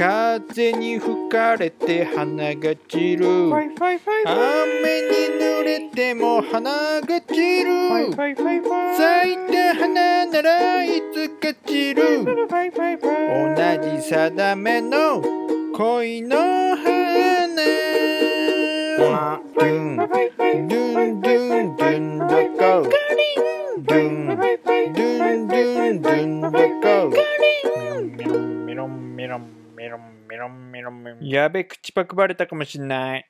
風に吹かれて花が散る。雨に濡れても花が散る。咲いた花ならいつか散る。同じ定めの恋の花。ドゥンドゥンドゥンドゥンレッゴードゥンドゥンドゥンドゥンレッゴーメロンメロンメロンメロン。やべ口パクバレたかもしんない。